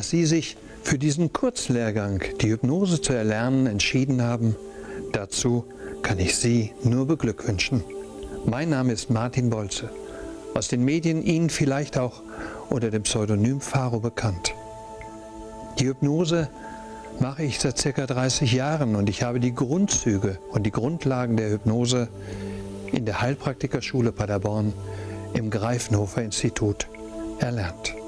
Dass Sie sich für diesen Kurzlehrgang, die Hypnose zu erlernen, entschieden haben, dazu kann ich Sie nur beglückwünschen. Mein Name ist Martin Bolze, aus den Medien Ihnen vielleicht auch unter dem Pseudonym Faro bekannt. Die Hypnose mache ich seit ca. 30 Jahren und ich habe die Grundzüge und die Grundlagen der Hypnose in der Heilpraktikerschule Paderborn im Greifenhofer Institut erlernt.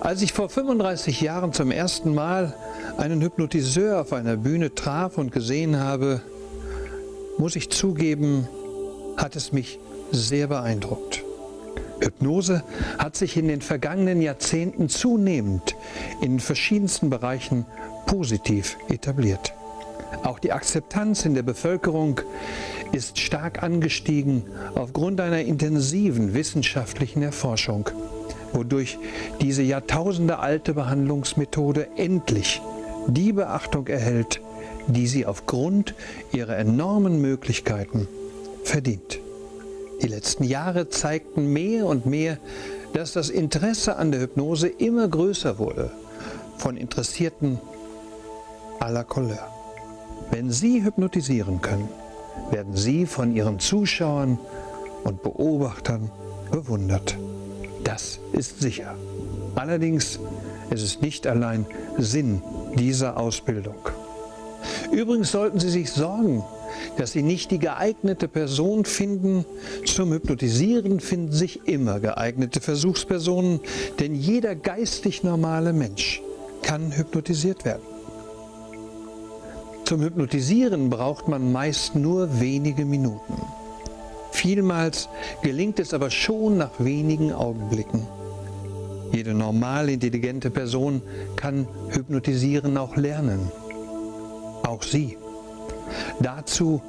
Als ich vor 35 Jahren zum ersten Mal einen Hypnotiseur auf einer Bühne traf und gesehen habe, muss ich zugeben, hat es mich sehr beeindruckt. Hypnose hat sich in den vergangenen Jahrzehnten zunehmend in verschiedensten Bereichen positiv etabliert. Auch die Akzeptanz in der Bevölkerung ist stark angestiegen aufgrund einer intensiven wissenschaftlichen Erforschung, wodurch diese jahrtausendealte Behandlungsmethode endlich die Beachtung erhält, die sie aufgrund ihrer enormen Möglichkeiten verdient. Die letzten Jahre zeigten mehr und mehr, dass das Interesse an der Hypnose immer größer wurde von Interessierten aller Couleur. Wenn Sie hypnotisieren können, werden Sie von Ihren Zuschauern und Beobachtern bewundert. Das ist sicher. Allerdings ist es nicht allein Sinn dieser Ausbildung. Übrigens sollten Sie sich sorgen, dass Sie nicht die geeignete Person finden. Zum Hypnotisieren finden sich immer geeignete Versuchspersonen, denn jeder geistig normale Mensch kann hypnotisiert werden. Zum Hypnotisieren braucht man meist nur wenige Minuten. Vielmals gelingt es aber schon nach wenigen Augenblicken. Jede normal intelligente Person kann hypnotisieren auch lernen. Auch Sie. Dazu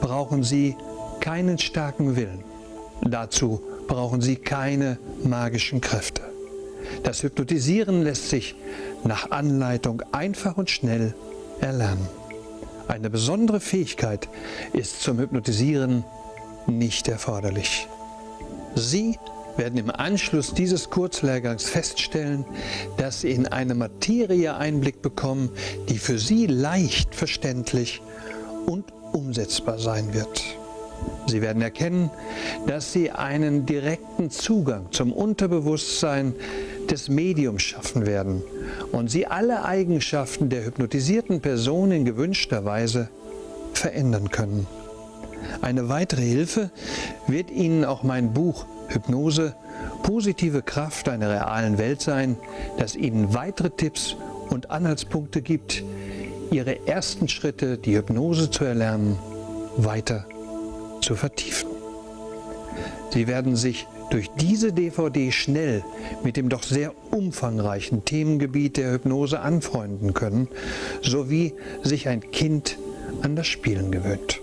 brauchen Sie keinen starken Willen. Dazu brauchen Sie keine magischen Kräfte. Das Hypnotisieren lässt sich nach Anleitung einfach und schnell erlernen. Eine besondere Fähigkeit ist zum Hypnotisieren nicht erforderlich. Sie werden im Anschluss dieses Kurzlehrgangs feststellen, dass Sie in eine Materie Einblick bekommen, die für Sie leicht verständlich und umsetzbar sein wird. Sie werden erkennen, dass Sie einen direkten Zugang zum Unterbewusstsein des Mediums schaffen werden und Sie alle Eigenschaften der hypnotisierten Person in gewünschter Weise verändern können. Eine weitere Hilfe wird Ihnen auch mein Buch Hypnose, positive Kraft einer realen Welt sein, das Ihnen weitere Tipps und Anhaltspunkte gibt, Ihre ersten Schritte, die Hypnose zu erlernen, weiter zu vertiefen. Sie werden sich durch diese DVD schnell mit dem doch sehr umfangreichen Themengebiet der Hypnose anfreunden können, sowie sich ein Kind an das Spielen gewöhnt.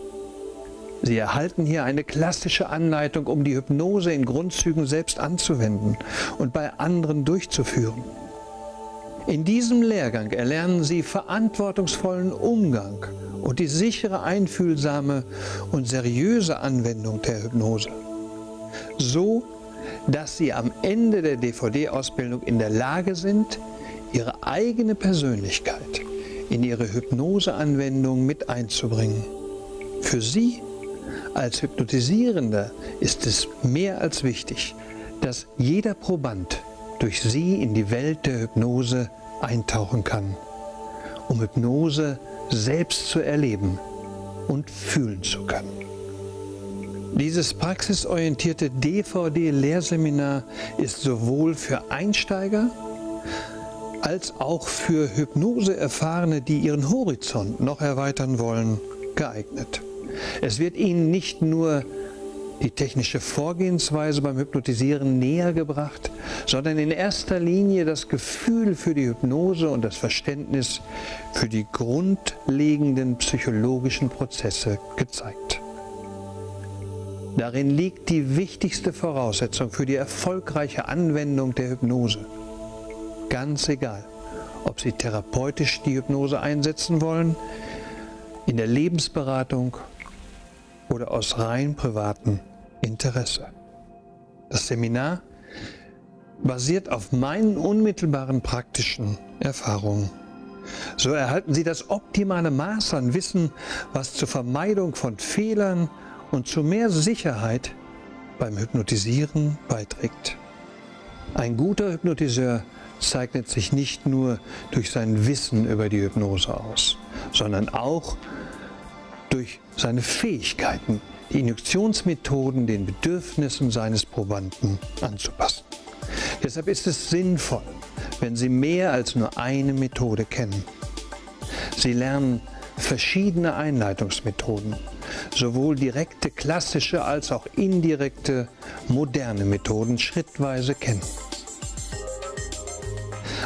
Sie erhalten hier eine klassische Anleitung, um die Hypnose in Grundzügen selbst anzuwenden und bei anderen durchzuführen. In diesem Lehrgang erlernen Sie verantwortungsvollen Umgang und die sichere, einfühlsame und seriöse Anwendung der Hypnose. So, dass Sie am Ende der DVD-Ausbildung in der Lage sind, Ihre eigene Persönlichkeit in Ihre Hypnoseanwendung mit einzubringen. Für Sie als Hypnotisierender ist es mehr als wichtig, dass jeder Proband durch Sie in die Welt der Hypnose eintauchen kann, um Hypnose selbst zu erleben und fühlen zu können. Dieses praxisorientierte DVD-Lehrseminar ist sowohl für Einsteiger als auch für Hypnose-Erfahrene, die ihren Horizont noch erweitern wollen, geeignet. Es wird Ihnen nicht nur die technische Vorgehensweise beim Hypnotisieren näher gebracht, sondern in erster Linie das Gefühl für die Hypnose und das Verständnis für die grundlegenden psychologischen Prozesse gezeigt. Darin liegt die wichtigste Voraussetzung für die erfolgreiche Anwendung der Hypnose. Ganz egal, ob Sie therapeutisch die Hypnose einsetzen wollen, in der Lebensberatung oder aus rein privatem Interesse. Das Seminar basiert auf meinen unmittelbaren praktischen Erfahrungen. So erhalten Sie das optimale Maß an Wissen, was zur Vermeidung von Fehlern und zu mehr Sicherheit beim Hypnotisieren beiträgt. Ein guter Hypnotiseur zeichnet sich nicht nur durch sein Wissen über die Hypnose aus, sondern auch durch seine Fähigkeiten, die Injektionsmethoden den Bedürfnissen seines Probanden anzupassen. Deshalb ist es sinnvoll, wenn Sie mehr als nur eine Methode kennen. Sie lernen verschiedene Einleitungsmethoden, sowohl direkte klassische als auch indirekte moderne Methoden schrittweise kennen.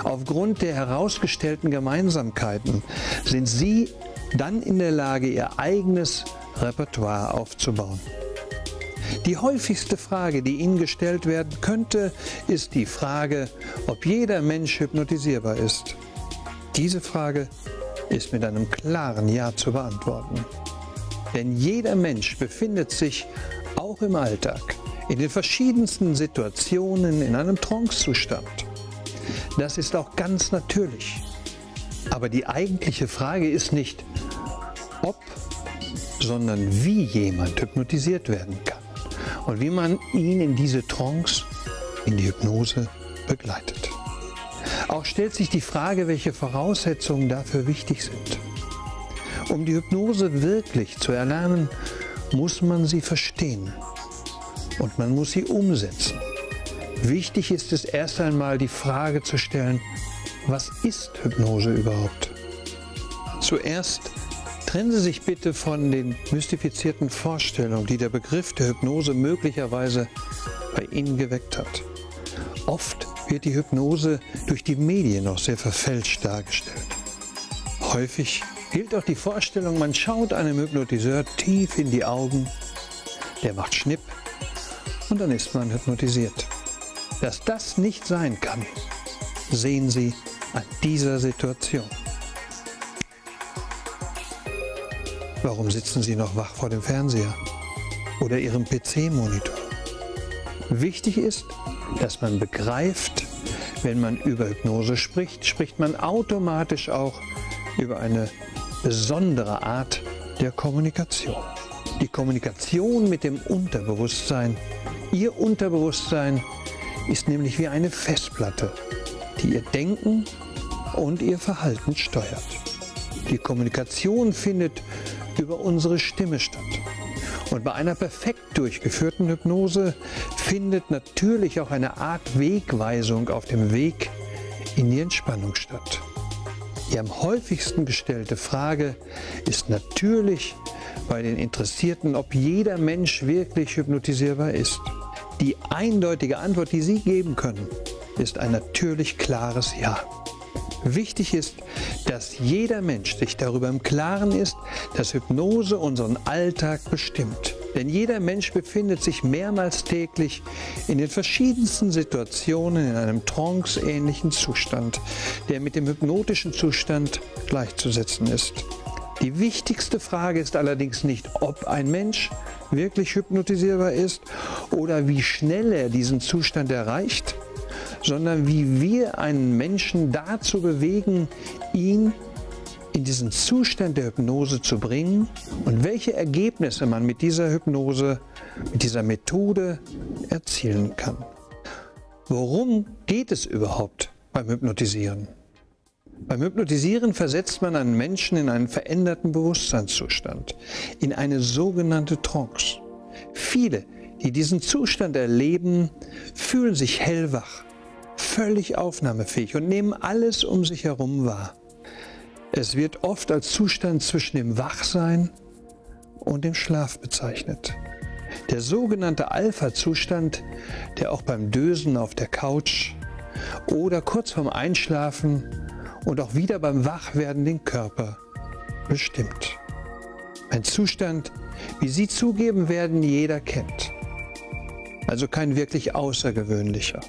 Aufgrund der herausgestellten Gemeinsamkeiten sind Sie dann in der Lage, Ihr eigenes Repertoire aufzubauen. Die häufigste Frage, die Ihnen gestellt werden könnte, ist die Frage, ob jeder Mensch hypnotisierbar ist. Diese Frage ist mit einem klaren Ja zu beantworten. Denn jeder Mensch befindet sich auch im Alltag in den verschiedensten Situationen in einem Trancezustand. Das ist auch ganz natürlich. Aber die eigentliche Frage ist nicht, ob, sondern wie jemand hypnotisiert werden kann und wie man ihn in diese Trance, in die Hypnose begleitet. Auch stellt sich die Frage, welche Voraussetzungen dafür wichtig sind. Um die Hypnose wirklich zu erlernen, muss man sie verstehen und man muss sie umsetzen. Wichtig ist es erst einmal die Frage zu stellen, was ist Hypnose überhaupt? Zuerst Trennen Sie sich bitte von den mystifizierten Vorstellungen, die der Begriff der Hypnose möglicherweise bei Ihnen geweckt hat. Oft wird die Hypnose durch die Medien noch sehr verfälscht dargestellt. Häufig gilt auch die Vorstellung, man schaut einem Hypnotiseur tief in die Augen, der macht Schnipp und dann ist man hypnotisiert. Dass das nicht sein kann, sehen Sie an dieser Situation. Warum sitzen Sie noch wach vor dem Fernseher oder Ihrem PC-Monitor? Wichtig ist, dass man begreift, wenn man über Hypnose spricht, spricht man automatisch auch über eine besondere Art der Kommunikation. Die Kommunikation mit dem Unterbewusstsein. Ihr Unterbewusstsein ist nämlich wie eine Festplatte, die ihr Denken und ihr Verhalten steuert. Die Kommunikation findet über unsere Stimme statt. Und bei einer perfekt durchgeführten Hypnose findet natürlich auch eine Art Wegweisung auf dem Weg in die Entspannung statt. Die am häufigsten gestellte Frage ist natürlich bei den Interessierten, ob jeder Mensch wirklich hypnotisierbar ist. Die eindeutige Antwort, die Sie geben können, ist ein natürlich klares Ja. Wichtig ist, dass jeder Mensch sich darüber im Klaren ist, dass Hypnose unseren Alltag bestimmt. Denn jeder Mensch befindet sich mehrmals täglich in den verschiedensten Situationen in einem tranceähnlichen Zustand, der mit dem hypnotischen Zustand gleichzusetzen ist. Die wichtigste Frage ist allerdings nicht, ob ein Mensch wirklich hypnotisierbar ist oder wie schnell er diesen Zustand erreicht, sondern wie wir einen Menschen dazu bewegen, ihn in diesen Zustand der Hypnose zu bringen und welche Ergebnisse man mit dieser Hypnose, mit dieser Methode erzielen kann. Worum geht es überhaupt beim Hypnotisieren? Beim Hypnotisieren versetzt man einen Menschen in einen veränderten Bewusstseinszustand, in eine sogenannte Trance. Viele, die diesen Zustand erleben, fühlen sich hellwach, völlig aufnahmefähig und nehmen alles um sich herum wahr. Es wird oft als Zustand zwischen dem Wachsein und dem Schlaf bezeichnet. Der sogenannte Alpha-Zustand, der auch beim Dösen auf der Couch oder kurz vorm Einschlafen und auch wieder beim Wachwerden den Körper bestimmt. Ein Zustand, wie Sie zugeben werden, jeder kennt. Also kein wirklich außergewöhnlicher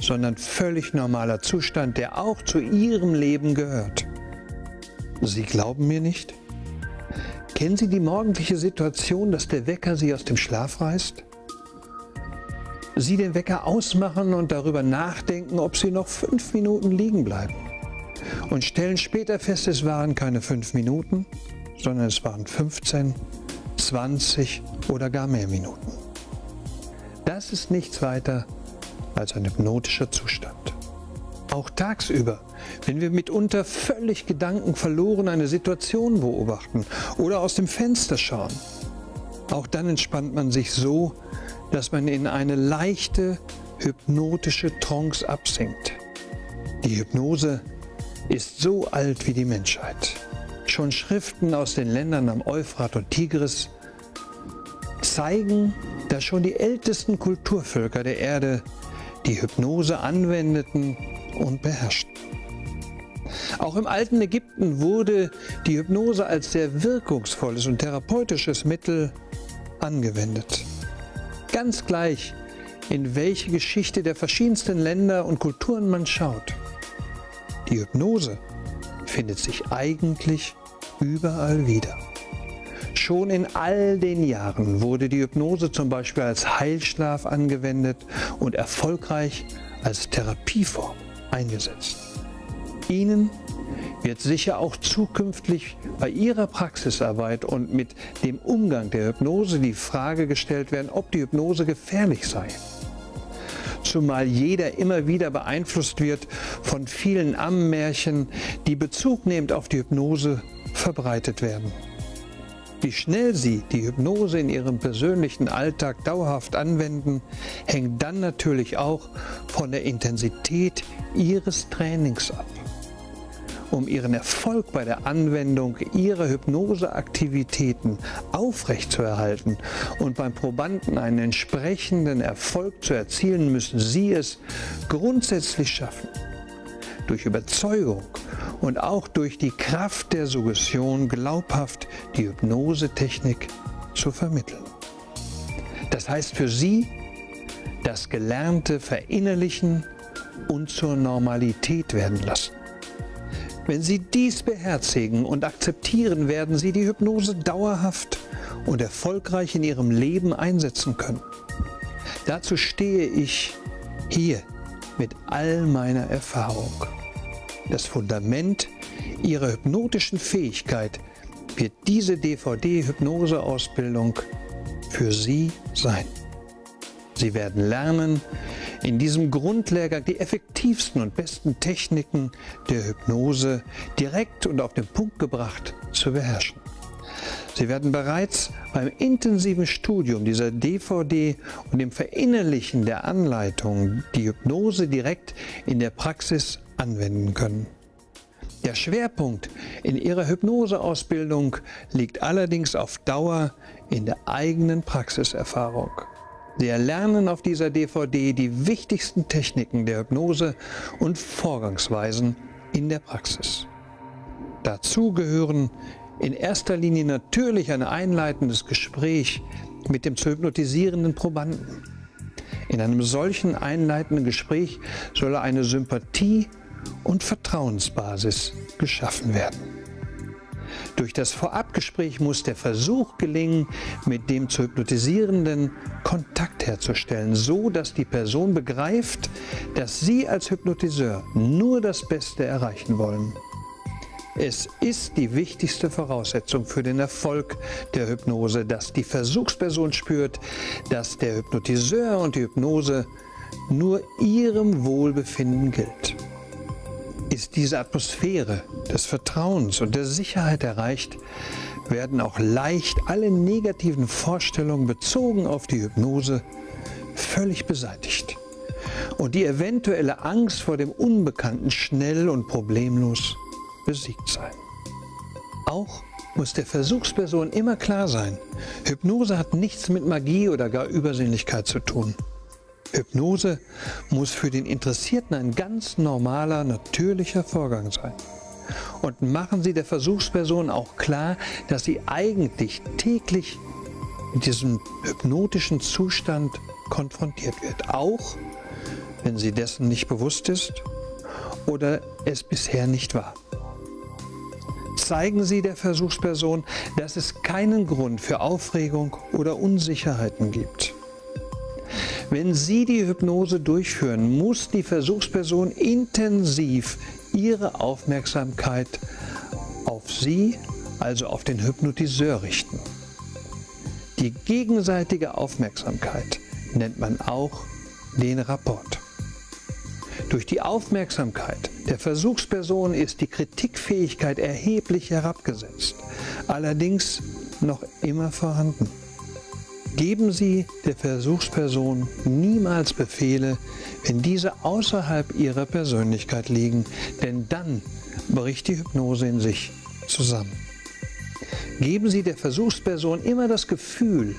sondern völlig normaler Zustand, der auch zu ihrem Leben gehört. Sie glauben mir nicht? Kennen Sie die morgendliche Situation, dass der Wecker Sie aus dem Schlaf reißt? Sie den Wecker ausmachen und darüber nachdenken, ob Sie noch fünf Minuten liegen bleiben. Und stellen später fest, es waren keine fünf Minuten, sondern es waren 15, 20 oder gar mehr Minuten. Das ist nichts weiter als ein hypnotischer Zustand. Auch tagsüber, wenn wir mitunter völlig gedankenverloren eine Situation beobachten oder aus dem Fenster schauen, auch dann entspannt man sich so, dass man in eine leichte hypnotische Trance absinkt. Die Hypnose ist so alt wie die Menschheit. Schon Schriften aus den Ländern am Euphrat und Tigris zeigen, dass schon die ältesten Kulturvölker der Erde die Hypnose anwendeten und beherrschten. Auch im alten Ägypten wurde die Hypnose als sehr wirkungsvolles und therapeutisches Mittel angewendet. Ganz gleich, in welche Geschichte der verschiedensten Länder und Kulturen man schaut. Die Hypnose findet sich eigentlich überall wieder. Schon in all den Jahren wurde die Hypnose zum Beispiel als Heilschlaf angewendet und erfolgreich als Therapieform eingesetzt. Ihnen wird sicher auch zukünftig bei Ihrer Praxisarbeit und mit dem Umgang der Hypnose die Frage gestellt werden, ob die Hypnose gefährlich sei. Zumal jeder immer wieder beeinflusst wird von vielen Ammenmärchen, die bezugnehmend auf die Hypnose verbreitet werden. Wie schnell Sie die Hypnose in Ihrem persönlichen Alltag dauerhaft anwenden, hängt dann natürlich auch von der Intensität Ihres Trainings ab. Um ihren Erfolg bei der Anwendung ihrer Hypnoseaktivitäten aufrechtzuerhalten und beim Probanden einen entsprechenden Erfolg zu erzielen, müssen sie es grundsätzlich schaffen, durch Überzeugung und auch durch die Kraft der Suggestion glaubhaft die Hypnosetechnik zu vermitteln. Das heißt für Sie, das Gelernte verinnerlichen und zur Normalität werden lassen. Wenn Sie dies beherzigen und akzeptieren, werden Sie die Hypnose dauerhaft und erfolgreich in Ihrem Leben einsetzen können. Dazu stehe ich hier mit all meiner Erfahrung. Das Fundament Ihrer hypnotischen Fähigkeit wird diese DVD-Hypnose-Ausbildung für Sie sein. Sie werden lernen, in diesem Grundlehrgang die effektivsten und besten Techniken der Hypnose direkt und auf den Punkt gebracht zu beherrschen. Sie werden bereits beim intensiven Studium dieser DVD und dem Verinnerlichen der Anleitung die Hypnose direkt in der Praxis anwenden können. Der Schwerpunkt in Ihrer Hypnoseausbildung liegt allerdings auf Dauer in der eigenen Praxiserfahrung. Sie erlernen auf dieser DVD die wichtigsten Techniken der Hypnose und Vorgangsweisen in der Praxis. Dazu gehören in erster Linie natürlich ein einleitendes Gespräch mit dem zu hypnotisierenden Probanden. In einem solchen einleitenden Gespräch soll eine Sympathie und Vertrauensbasis geschaffen werden. Durch das Vorabgespräch muss der Versuch gelingen, mit dem zu hypnotisierenden Kontakt herzustellen, so dass die Person begreift, dass Sie als Hypnotiseur nur das Beste erreichen wollen. Es ist die wichtigste Voraussetzung für den Erfolg der Hypnose, dass die Versuchsperson spürt, dass der Hypnotiseur und die Hypnose nur ihrem Wohlbefinden gilt. Ist diese Atmosphäre des Vertrauens und der Sicherheit erreicht, werden auch leicht alle negativen Vorstellungen bezogen auf die Hypnose völlig beseitigt. Und die eventuelle Angst vor dem Unbekannten schnell und problemlos besiegt sein. Auch muss der Versuchsperson immer klar sein, Hypnose hat nichts mit Magie oder gar Übersinnlichkeit zu tun. Hypnose muss für den Interessierten ein ganz normaler, natürlicher Vorgang sein. Und machen Sie der Versuchsperson auch klar, dass sie eigentlich täglich mit diesem hypnotischen Zustand konfrontiert wird. Auch wenn sie dessen nicht bewusst ist oder es bisher nicht war. Zeigen Sie der Versuchsperson, dass es keinen Grund für Aufregung oder Unsicherheiten gibt. Wenn Sie die Hypnose durchführen, muss die Versuchsperson intensiv ihre Aufmerksamkeit auf Sie, also auf den Hypnotiseur richten. Die gegenseitige Aufmerksamkeit nennt man auch den Rapport. Durch die Aufmerksamkeit der Versuchsperson ist die Kritikfähigkeit erheblich herabgesetzt, allerdings noch immer vorhanden. Geben Sie der Versuchsperson niemals Befehle, wenn diese außerhalb Ihrer Persönlichkeit liegen, denn dann bricht die Hypnose in sich zusammen. Geben Sie der Versuchsperson immer das Gefühl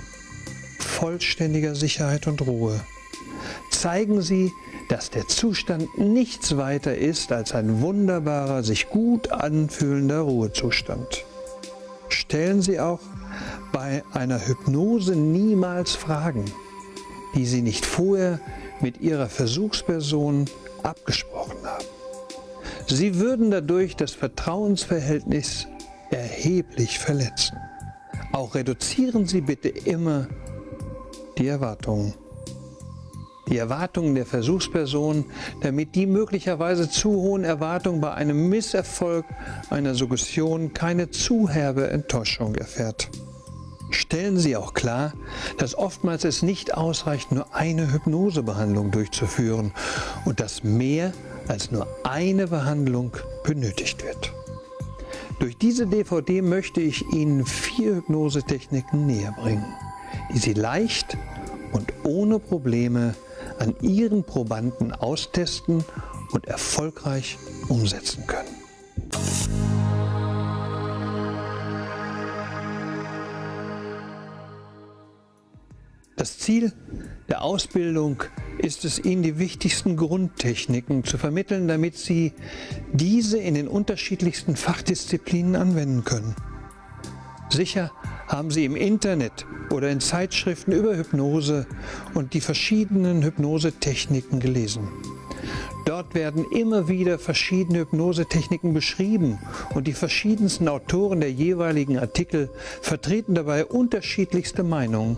vollständiger Sicherheit und Ruhe. Zeigen Sie, dass der Zustand nichts weiter ist als ein wunderbarer, sich gut anfühlender Ruhezustand. Stellen Sie auch bei einer Hypnose niemals Fragen, die Sie nicht vorher mit Ihrer Versuchsperson abgesprochen haben. Sie würden dadurch das Vertrauensverhältnis erheblich verletzen. Auch reduzieren Sie bitte immer die Erwartungen die Erwartungen der Versuchsperson, damit die möglicherweise zu hohen Erwartungen bei einem Misserfolg einer Suggestion keine zu herbe Enttäuschung erfährt. Stellen Sie auch klar, dass oftmals es nicht ausreicht, nur eine Hypnosebehandlung durchzuführen und dass mehr als nur eine Behandlung benötigt wird. Durch diese DVD möchte ich Ihnen vier Hypnosetechniken näher bringen, die Sie leicht und ohne Probleme an ihren Probanden austesten und erfolgreich umsetzen können. Das Ziel der Ausbildung ist es, Ihnen die wichtigsten Grundtechniken zu vermitteln, damit Sie diese in den unterschiedlichsten Fachdisziplinen anwenden können. Sicher haben Sie im Internet oder in Zeitschriften über Hypnose und die verschiedenen Hypnosetechniken gelesen. Dort werden immer wieder verschiedene Hypnosetechniken beschrieben und die verschiedensten Autoren der jeweiligen Artikel vertreten dabei unterschiedlichste Meinungen,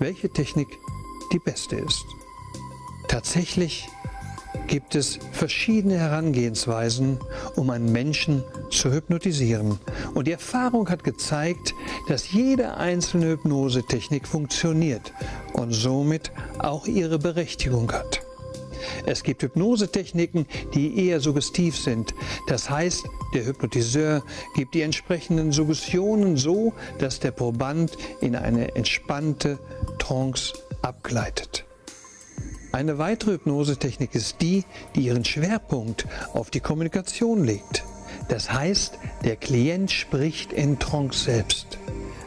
welche Technik die beste ist. Tatsächlich gibt es verschiedene Herangehensweisen, um einen Menschen zu hypnotisieren. Und die Erfahrung hat gezeigt, dass jede einzelne Hypnosetechnik funktioniert und somit auch ihre Berechtigung hat. Es gibt Hypnosetechniken, die eher suggestiv sind. Das heißt, der Hypnotiseur gibt die entsprechenden Suggestionen so, dass der Proband in eine entspannte Trance abgleitet. Eine weitere Hypnosetechnik ist die, die ihren Schwerpunkt auf die Kommunikation legt. Das heißt, der Klient spricht in Trance selbst.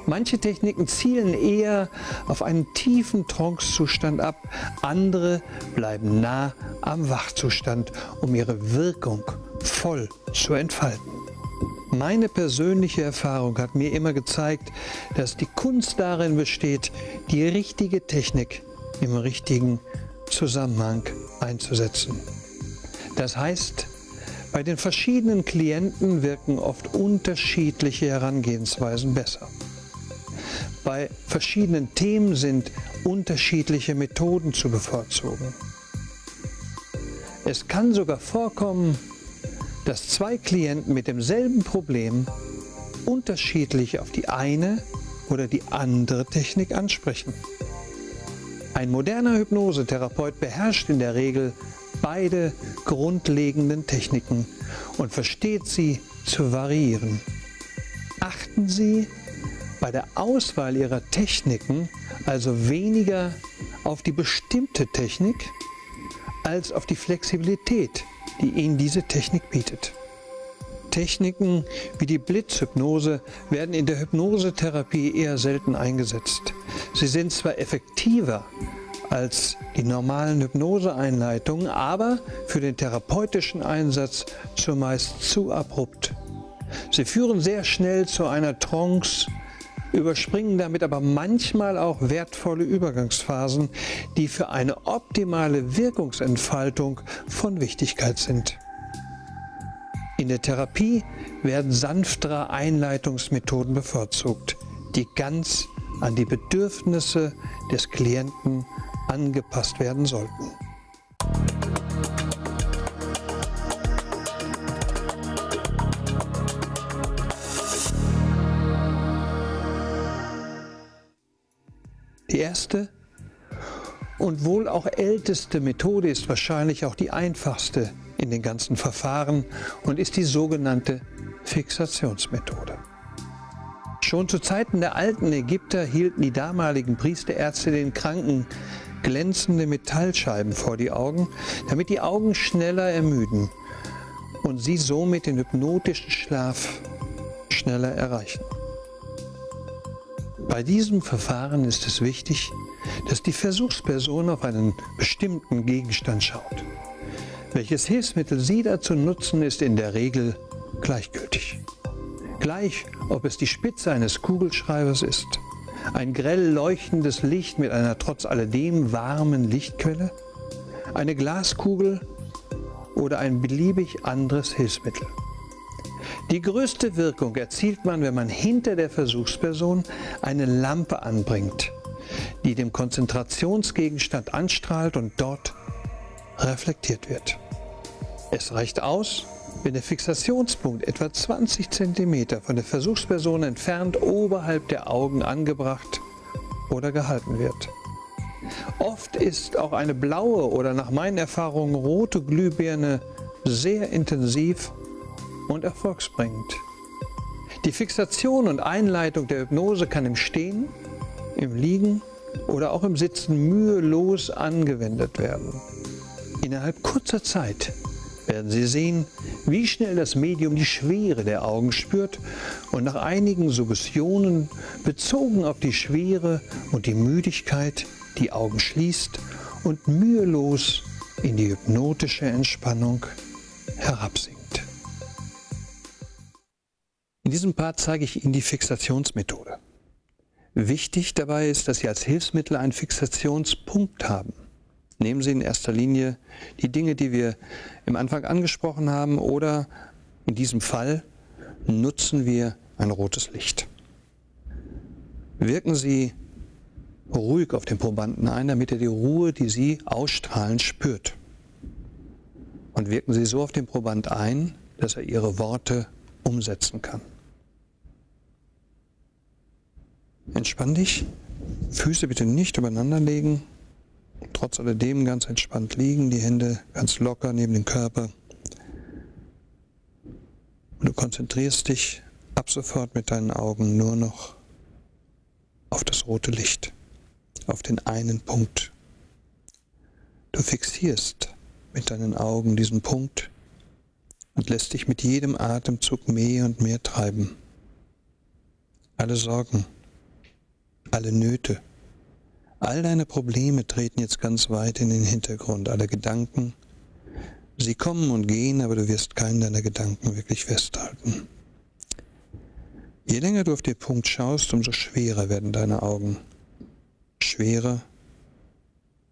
Manche Techniken zielen eher auf einen tiefen Trance-Zustand ab, andere bleiben nah am Wachzustand, um ihre Wirkung voll zu entfalten. Meine persönliche Erfahrung hat mir immer gezeigt, dass die Kunst darin besteht, die richtige Technik im richtigen Zusammenhang einzusetzen. Das heißt, bei den verschiedenen Klienten wirken oft unterschiedliche Herangehensweisen besser. Bei verschiedenen Themen sind unterschiedliche Methoden zu bevorzugen. Es kann sogar vorkommen, dass zwei Klienten mit demselben Problem unterschiedlich auf die eine oder die andere Technik ansprechen. Ein moderner Hypnosetherapeut beherrscht in der Regel beide grundlegenden Techniken und versteht sie zu variieren. Achten Sie bei der Auswahl Ihrer Techniken also weniger auf die bestimmte Technik als auf die Flexibilität, die Ihnen diese Technik bietet. Techniken wie die Blitzhypnose werden in der Hypnosetherapie eher selten eingesetzt. Sie sind zwar effektiver als die normalen Hypnoseeinleitungen, aber für den therapeutischen Einsatz zumeist zu abrupt. Sie führen sehr schnell zu einer Trance, überspringen damit aber manchmal auch wertvolle Übergangsphasen, die für eine optimale Wirkungsentfaltung von Wichtigkeit sind. In der Therapie werden sanftere Einleitungsmethoden bevorzugt, die ganz an die Bedürfnisse des Klienten angepasst werden sollten. Die erste und wohl auch älteste Methode ist wahrscheinlich auch die einfachste in den ganzen Verfahren und ist die sogenannte Fixationsmethode. Schon zu Zeiten der alten Ägypter hielten die damaligen Priesterärzte den Kranken glänzende Metallscheiben vor die Augen, damit die Augen schneller ermüden und sie somit den hypnotischen Schlaf schneller erreichen. Bei diesem Verfahren ist es wichtig, dass die Versuchsperson auf einen bestimmten Gegenstand schaut. Welches Hilfsmittel sie dazu nutzen, ist in der Regel gleichgültig. Gleich, ob es die Spitze eines Kugelschreibers ist, ein grell leuchtendes Licht mit einer trotz alledem warmen Lichtquelle, eine Glaskugel oder ein beliebig anderes Hilfsmittel. Die größte Wirkung erzielt man, wenn man hinter der Versuchsperson eine Lampe anbringt, die dem Konzentrationsgegenstand anstrahlt und dort reflektiert wird. Es reicht aus, wenn der Fixationspunkt etwa 20 cm von der Versuchsperson entfernt oberhalb der Augen angebracht oder gehalten wird. Oft ist auch eine blaue oder nach meinen Erfahrungen rote Glühbirne sehr intensiv und erfolgsbringend. Die Fixation und Einleitung der Hypnose kann im Stehen, im Liegen oder auch im Sitzen mühelos angewendet werden. Innerhalb kurzer Zeit werden Sie sehen, wie schnell das Medium die Schwere der Augen spürt und nach einigen Suggestionen bezogen auf die Schwere und die Müdigkeit die Augen schließt und mühelos in die hypnotische Entspannung herabsinkt. In diesem Part zeige ich Ihnen die Fixationsmethode. Wichtig dabei ist, dass Sie als Hilfsmittel einen Fixationspunkt haben. Nehmen Sie in erster Linie die Dinge, die wir im Anfang angesprochen haben, oder in diesem Fall nutzen wir ein rotes Licht. Wirken Sie ruhig auf den Probanden ein, damit er die Ruhe, die Sie ausstrahlen, spürt. Und wirken Sie so auf den Proband ein, dass er Ihre Worte umsetzen kann. Entspann dich. Füße bitte nicht übereinander legen. Trotz alledem ganz entspannt liegen, die Hände ganz locker neben dem Körper. Und du konzentrierst dich ab sofort mit deinen Augen nur noch auf das rote Licht, auf den einen Punkt. Du fixierst mit deinen Augen diesen Punkt und lässt dich mit jedem Atemzug mehr und mehr treiben. Alle Sorgen, alle Nöte, all deine Probleme treten jetzt ganz weit in den Hintergrund, alle Gedanken. Sie kommen und gehen, aber du wirst keinen deiner Gedanken wirklich festhalten. Je länger du auf den Punkt schaust, umso schwerer werden deine Augen. Schwerer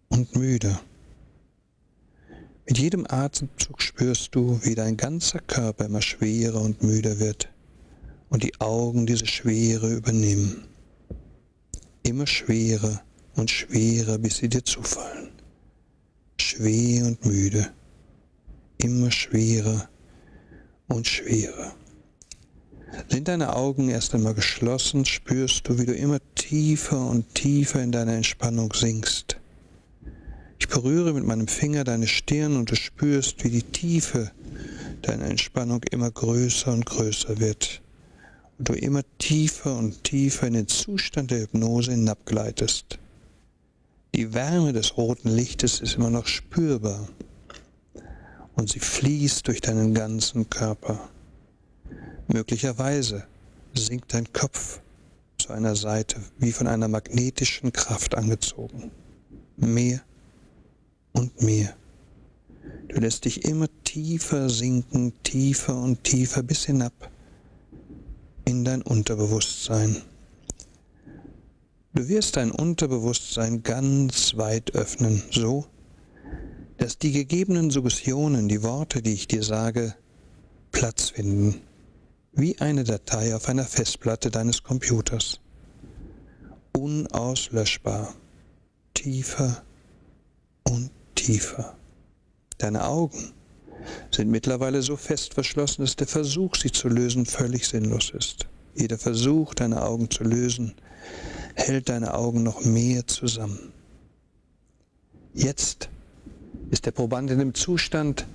und müde. Mit jedem Atemzug spürst du, wie dein ganzer Körper immer schwerer und müder wird und die Augen diese Schwere übernehmen immer schwerer und schwerer, bis sie dir zufallen. Schwer und müde, immer schwerer und schwerer. Sind deine Augen erst einmal geschlossen, spürst du, wie du immer tiefer und tiefer in deiner Entspannung sinkst. Ich berühre mit meinem Finger deine Stirn und du spürst, wie die Tiefe deiner Entspannung immer größer und größer wird und du immer tiefer und tiefer in den Zustand der Hypnose hinabgleitest. Die Wärme des roten Lichtes ist immer noch spürbar und sie fließt durch deinen ganzen Körper. Möglicherweise sinkt dein Kopf zu einer Seite wie von einer magnetischen Kraft angezogen. Mehr und mehr. Du lässt dich immer tiefer sinken, tiefer und tiefer bis hinab in dein Unterbewusstsein. Du wirst dein Unterbewusstsein ganz weit öffnen, so, dass die gegebenen Suggestionen, die Worte, die ich dir sage, Platz finden, wie eine Datei auf einer Festplatte deines Computers. Unauslöschbar, tiefer und tiefer. Deine Augen sind mittlerweile so fest verschlossen, dass der Versuch, sie zu lösen, völlig sinnlos ist. Jeder Versuch, deine Augen zu lösen, hält deine Augen noch mehr zusammen. Jetzt ist der Proband in dem Zustand,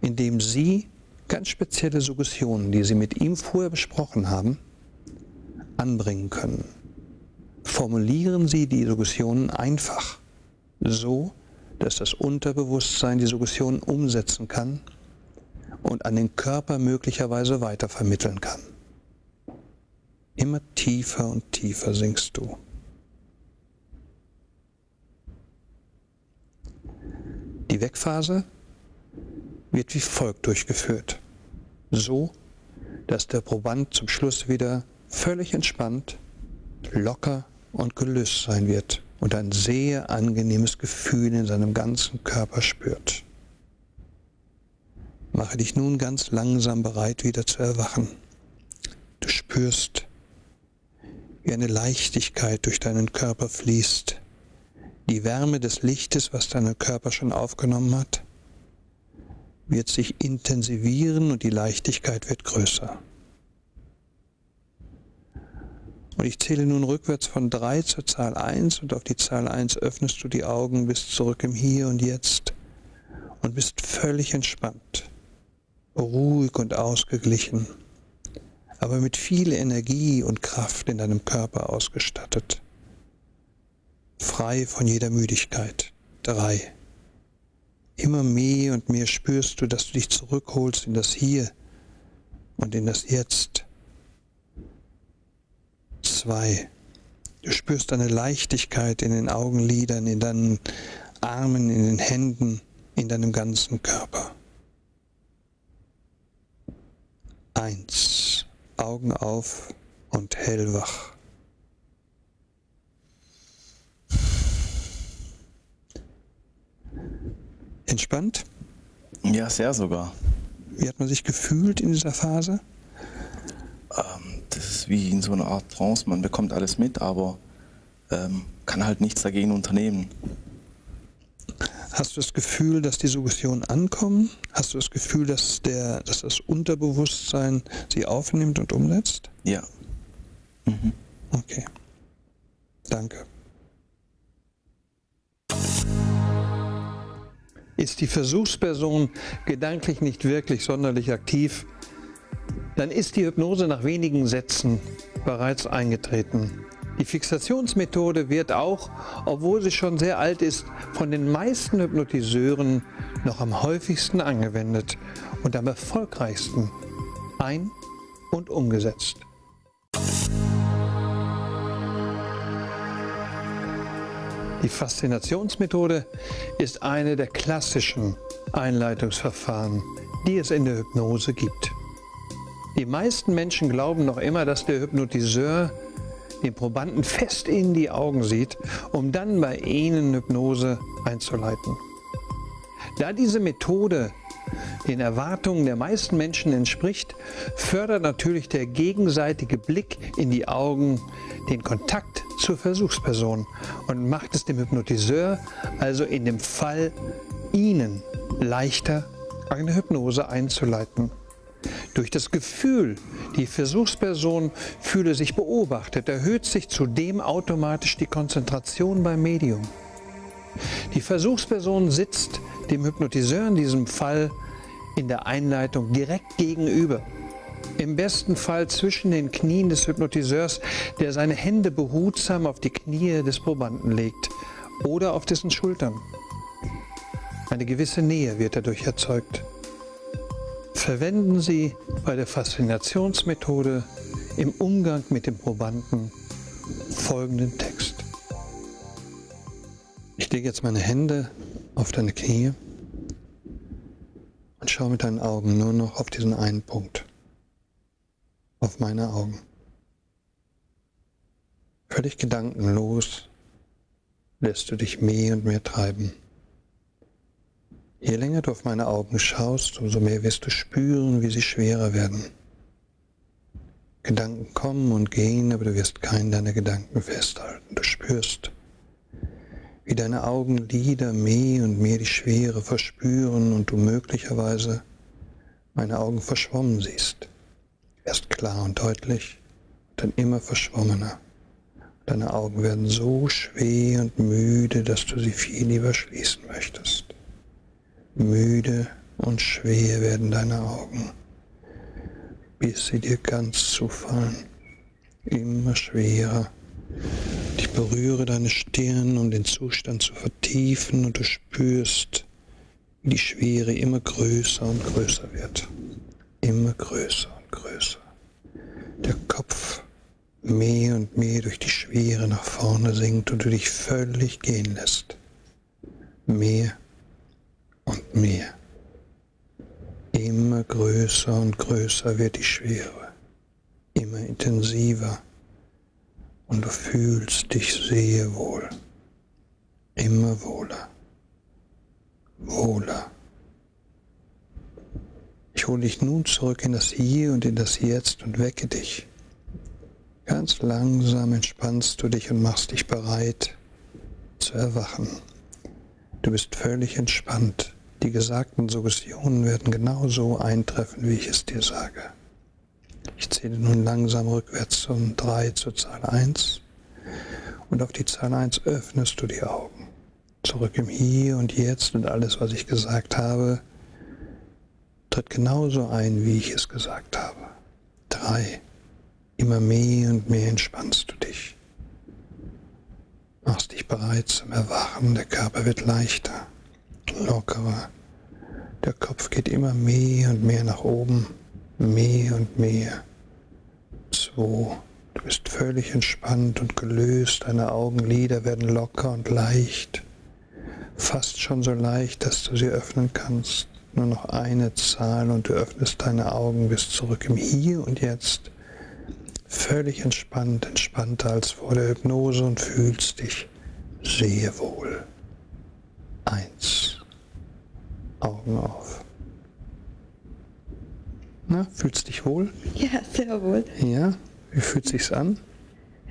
in dem Sie ganz spezielle Suggestionen, die Sie mit ihm vorher besprochen haben, anbringen können. Formulieren Sie die Suggestionen einfach, so dass das Unterbewusstsein die Suggestionen umsetzen kann und an den Körper möglicherweise weitervermitteln kann. Immer tiefer und tiefer sinkst du. Die Wegphase wird wie folgt durchgeführt. So, dass der Proband zum Schluss wieder völlig entspannt, locker und gelöst sein wird und ein sehr angenehmes Gefühl in seinem ganzen Körper spürt. Mache dich nun ganz langsam bereit, wieder zu erwachen. Du spürst, wie eine Leichtigkeit durch deinen Körper fließt. Die Wärme des Lichtes, was dein Körper schon aufgenommen hat, wird sich intensivieren und die Leichtigkeit wird größer. Und ich zähle nun rückwärts von 3 zur Zahl 1 und auf die Zahl 1 öffnest du die Augen, bist zurück im Hier und Jetzt und bist völlig entspannt, ruhig und ausgeglichen aber mit viel Energie und Kraft in deinem Körper ausgestattet. Frei von jeder Müdigkeit. Drei. Immer mehr und mehr spürst du, dass du dich zurückholst in das Hier und in das Jetzt. Zwei. Du spürst eine Leichtigkeit in den Augenlidern, in deinen Armen, in den Händen, in deinem ganzen Körper. Eins. Augen auf und hellwach. Entspannt? Ja, sehr sogar. Wie hat man sich gefühlt in dieser Phase? Ähm, das ist wie in so einer Art Trance. Man bekommt alles mit, aber ähm, kann halt nichts dagegen unternehmen. Hast du das Gefühl, dass die Suggestionen ankommen? Hast du das Gefühl, dass, der, dass das Unterbewusstsein sie aufnimmt und umsetzt? Ja. Mhm. Okay. Danke. Ist die Versuchsperson gedanklich nicht wirklich sonderlich aktiv, dann ist die Hypnose nach wenigen Sätzen bereits eingetreten. Die Fixationsmethode wird auch, obwohl sie schon sehr alt ist, von den meisten Hypnotiseuren noch am häufigsten angewendet und am erfolgreichsten ein- und umgesetzt. Die Faszinationsmethode ist eine der klassischen Einleitungsverfahren, die es in der Hypnose gibt. Die meisten Menschen glauben noch immer, dass der Hypnotiseur den Probanden fest in die Augen sieht, um dann bei ihnen Hypnose einzuleiten. Da diese Methode den Erwartungen der meisten Menschen entspricht, fördert natürlich der gegenseitige Blick in die Augen den Kontakt zur Versuchsperson und macht es dem Hypnotiseur, also in dem Fall Ihnen, leichter, eine Hypnose einzuleiten. Durch das Gefühl, die Versuchsperson fühle sich beobachtet, erhöht sich zudem automatisch die Konzentration beim Medium. Die Versuchsperson sitzt dem Hypnotiseur in diesem Fall in der Einleitung direkt gegenüber. Im besten Fall zwischen den Knien des Hypnotiseurs, der seine Hände behutsam auf die Knie des Probanden legt oder auf dessen Schultern. Eine gewisse Nähe wird dadurch erzeugt verwenden Sie bei der Faszinationsmethode im Umgang mit dem Probanden folgenden Text. Ich lege jetzt meine Hände auf deine Knie und schaue mit deinen Augen nur noch auf diesen einen Punkt, auf meine Augen. Völlig gedankenlos lässt du dich mehr und mehr treiben. Je länger du auf meine Augen schaust, umso mehr wirst du spüren, wie sie schwerer werden. Gedanken kommen und gehen, aber du wirst keinen deiner Gedanken festhalten. Du spürst, wie deine Augenlider mehr und mehr die Schwere verspüren und du möglicherweise meine Augen verschwommen siehst. Erst klar und deutlich, dann immer verschwommener. Deine Augen werden so schwer und müde, dass du sie viel lieber schließen möchtest. Müde und schwer werden deine Augen, bis sie dir ganz zufallen, immer schwerer ich berühre deine Stirn, um den Zustand zu vertiefen und du spürst, wie die Schwere immer größer und größer wird. Immer größer und größer. Der Kopf mehr und mehr durch die Schwere nach vorne sinkt und du dich völlig gehen lässt. Mehr und mehr. Immer größer und größer wird die Schwere. Immer intensiver und du fühlst dich sehr wohl, immer wohler, wohler. Ich hole dich nun zurück in das Hier und in das Jetzt und wecke dich. Ganz langsam entspannst du dich und machst dich bereit zu erwachen. Du bist völlig entspannt. Die gesagten Suggestionen werden genau so eintreffen, wie ich es dir sage. Ich zähle nun langsam rückwärts zum 3 zur Zahl 1 und auf die Zahl 1 öffnest du die Augen. Zurück im Hier und Jetzt und alles, was ich gesagt habe, tritt genauso ein, wie ich es gesagt habe. 3. Immer mehr und mehr entspannst du dich. Machst dich bereit zum Erwachen, der Körper wird leichter, lockerer. Der Kopf geht immer mehr und mehr nach oben mehr und mehr. So, du bist völlig entspannt und gelöst, deine Augenlider werden locker und leicht, fast schon so leicht, dass du sie öffnen kannst. Nur noch eine Zahl und du öffnest deine Augen bis zurück im Hier und Jetzt. Völlig entspannt, entspannter als vor der Hypnose und fühlst dich sehr wohl. Eins. Augen auf. Na, fühlst dich wohl? Ja, sehr wohl. Ja, wie fühlt sich's an?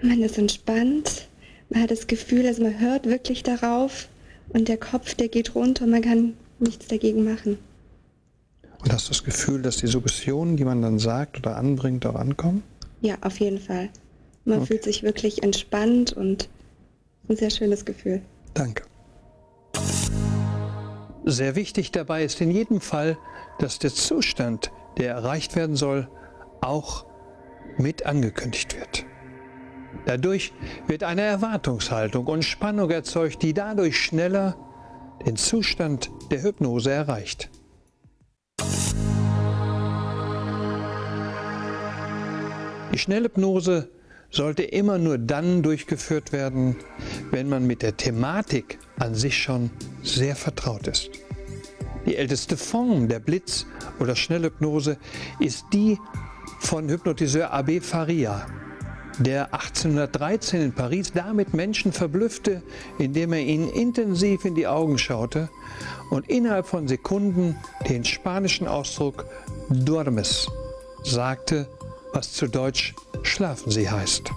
Man ist entspannt, man hat das Gefühl, also man hört wirklich darauf und der Kopf, der geht runter, man kann nichts dagegen machen. Und hast du das Gefühl, dass die Suggestionen, die man dann sagt oder anbringt, auch ankommen? Ja, auf jeden Fall. Man okay. fühlt sich wirklich entspannt und ein sehr schönes Gefühl. Danke. Sehr wichtig dabei ist in jedem Fall, dass der Zustand der erreicht werden soll, auch mit angekündigt wird. Dadurch wird eine Erwartungshaltung und Spannung erzeugt, die dadurch schneller den Zustand der Hypnose erreicht. Die Schnellhypnose sollte immer nur dann durchgeführt werden, wenn man mit der Thematik an sich schon sehr vertraut ist. Die älteste Form der Blitz- oder Schnellhypnose ist die von Hypnotiseur Abbé Faria, der 1813 in Paris damit Menschen verblüffte, indem er ihnen intensiv in die Augen schaute und innerhalb von Sekunden den spanischen Ausdruck duermes sagte, was zu Deutsch schlafen Sie heißt.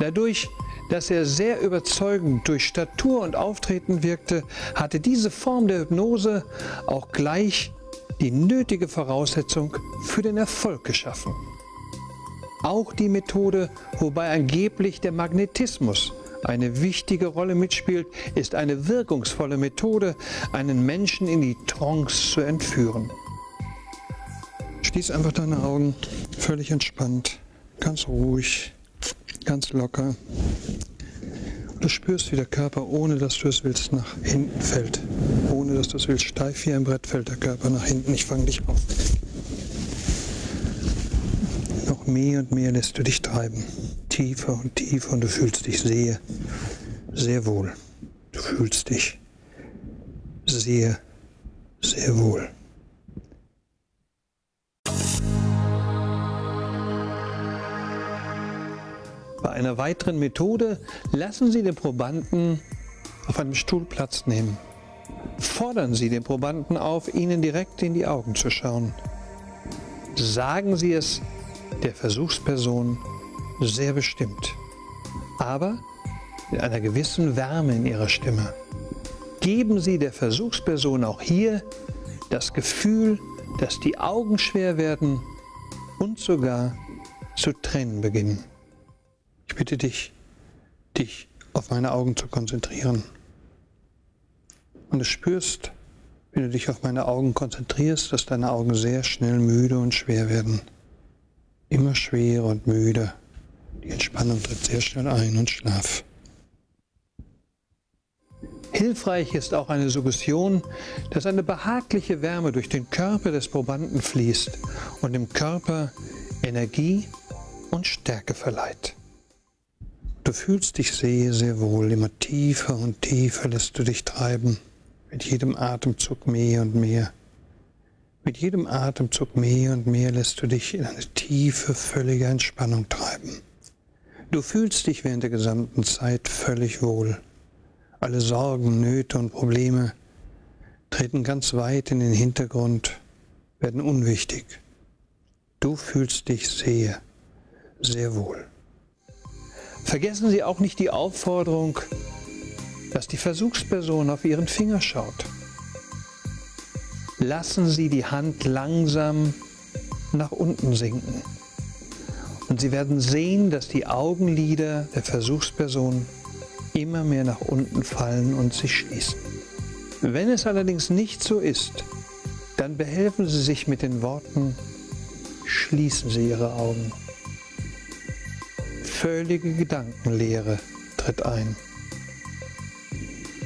Dadurch dass er sehr überzeugend durch Statur und Auftreten wirkte, hatte diese Form der Hypnose auch gleich die nötige Voraussetzung für den Erfolg geschaffen. Auch die Methode, wobei angeblich der Magnetismus eine wichtige Rolle mitspielt, ist eine wirkungsvolle Methode, einen Menschen in die Trance zu entführen. Schließ einfach deine Augen, völlig entspannt, ganz ruhig, ganz locker. Du spürst, wie der Körper, ohne dass du es willst, nach hinten fällt. Ohne dass du es willst, steif wie ein Brett fällt der Körper nach hinten. Ich fange dich auf. Noch mehr und mehr lässt du dich treiben. Tiefer und tiefer und du fühlst dich sehr, sehr wohl. Du fühlst dich sehr, sehr wohl. Einer weiteren Methode lassen Sie den Probanden auf einem Stuhl Platz nehmen. Fordern Sie den Probanden auf, Ihnen direkt in die Augen zu schauen. Sagen Sie es der Versuchsperson sehr bestimmt. Aber mit einer gewissen Wärme in ihrer Stimme. Geben Sie der Versuchsperson auch hier das Gefühl, dass die Augen schwer werden und sogar zu Tränen beginnen. Ich bitte dich, dich auf meine Augen zu konzentrieren. Und du spürst, wenn du dich auf meine Augen konzentrierst, dass deine Augen sehr schnell müde und schwer werden. Immer schwerer und müde. Die Entspannung tritt sehr schnell ein und schlaf. Hilfreich ist auch eine Suggestion, dass eine behagliche Wärme durch den Körper des Probanden fließt und dem Körper Energie und Stärke verleiht. Du fühlst dich sehr, sehr wohl, immer tiefer und tiefer lässt du dich treiben, mit jedem Atemzug mehr und mehr. Mit jedem Atemzug mehr und mehr lässt du dich in eine tiefe, völlige Entspannung treiben. Du fühlst dich während der gesamten Zeit völlig wohl. Alle Sorgen, Nöte und Probleme treten ganz weit in den Hintergrund, werden unwichtig. Du fühlst dich sehr, sehr wohl. Vergessen Sie auch nicht die Aufforderung, dass die Versuchsperson auf Ihren Finger schaut. Lassen Sie die Hand langsam nach unten sinken. Und Sie werden sehen, dass die Augenlider der Versuchsperson immer mehr nach unten fallen und sich schließen. Wenn es allerdings nicht so ist, dann behelfen Sie sich mit den Worten, schließen Sie Ihre Augen. Völlige Gedankenlehre tritt ein.